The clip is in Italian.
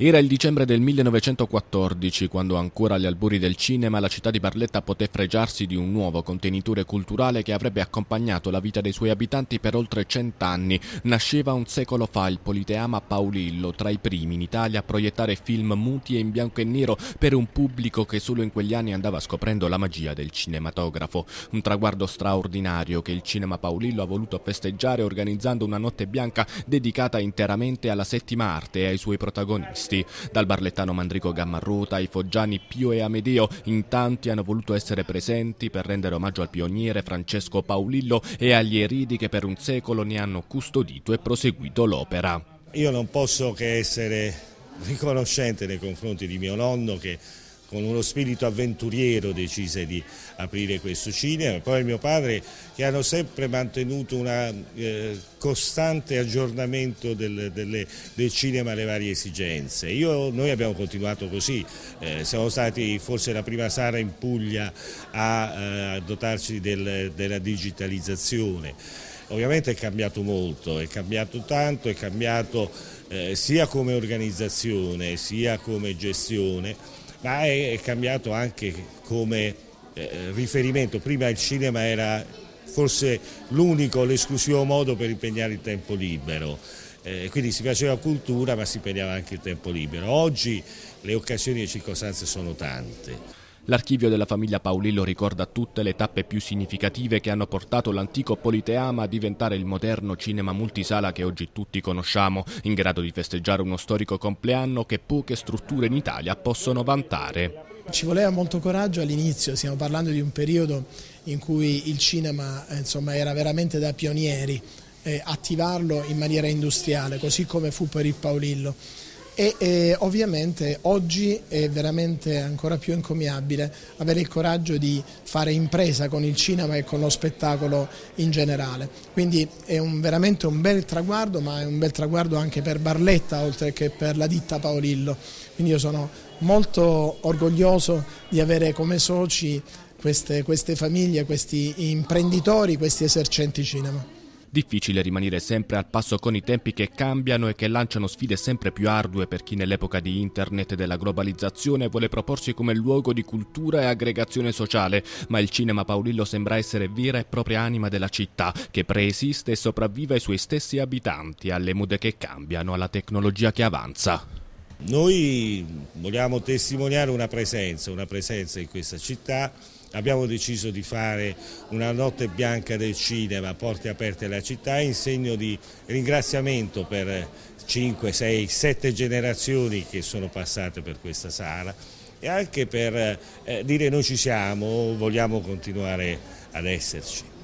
Era il dicembre del 1914, quando ancora agli albori del cinema la città di Barletta poté fregiarsi di un nuovo contenitore culturale che avrebbe accompagnato la vita dei suoi abitanti per oltre cent'anni. Nasceva un secolo fa il Politeama Paolillo, tra i primi in Italia a proiettare film muti e in bianco e nero per un pubblico che solo in quegli anni andava scoprendo la magia del cinematografo. Un traguardo straordinario che il cinema Paolillo ha voluto festeggiare organizzando una notte bianca dedicata interamente alla settima arte e ai suoi protagonisti artisti. Dal barlettano Mandrico Gammarruta ai foggiani Pio e Amedeo, in tanti hanno voluto essere presenti per rendere omaggio al pioniere Francesco Paolillo e agli eridi che per un secolo ne hanno custodito e proseguito l'opera. Io non posso che essere riconoscente nei confronti di mio nonno che con uno spirito avventuriero decise di aprire questo cinema, poi mio padre che hanno sempre mantenuto un eh, costante aggiornamento del, delle, del, cinema alle varie esigenze. Io, noi abbiamo continuato così, eh, siamo stati forse la prima sala in Puglia a, eh, a dotarci del, della digitalizzazione. Ovviamente è cambiato molto, è cambiato tanto, è cambiato eh, sia come organizzazione sia come gestione ma è, è cambiato anche come eh, riferimento. Prima il cinema era forse l'unico, l'esclusivo modo per impegnare il tempo libero. Eh, quindi si faceva cultura ma si impegnava anche il tempo libero. Oggi le occasioni e le circostanze sono tante. L'archivio della famiglia Paolillo ricorda tutte le tappe più significative che hanno portato l'antico Politeama a diventare il moderno cinema multisala che oggi tutti conosciamo, in grado di festeggiare uno storico compleanno che poche strutture in Italia possono vantare. Ci voleva molto coraggio all'inizio, stiamo parlando di un periodo in cui il cinema insomma, era veramente da pionieri, eh, attivarlo in maniera industriale, così come fu per il Paolillo e eh, ovviamente oggi è veramente ancora più encomiabile avere il coraggio di fare impresa con il cinema e con lo spettacolo in generale. Quindi è un, veramente un bel traguardo, ma è un bel traguardo anche per Barletta oltre che per la ditta Paolillo. Quindi io sono molto orgoglioso di avere come soci queste, queste famiglie, questi imprenditori, questi esercenti cinema. Difficile rimanere sempre al passo con i tempi che cambiano e che lanciano sfide sempre più ardue per chi nell'epoca di internet e della globalizzazione vuole proporsi come luogo di cultura e aggregazione sociale, ma il cinema Paolillo sembra essere vera e propria anima della città, che preesiste e sopravvive ai suoi stessi abitanti, alle mode che cambiano, alla tecnologia che avanza. Noi vogliamo testimoniare una presenza, una presenza in questa città abbiamo deciso di fare una notte bianca del cinema, porte aperte alla città in segno di ringraziamento per 5, 6, 7 generazioni che sono passate per questa sala e anche per eh, dire noi ci siamo, vogliamo continuare ad esserci.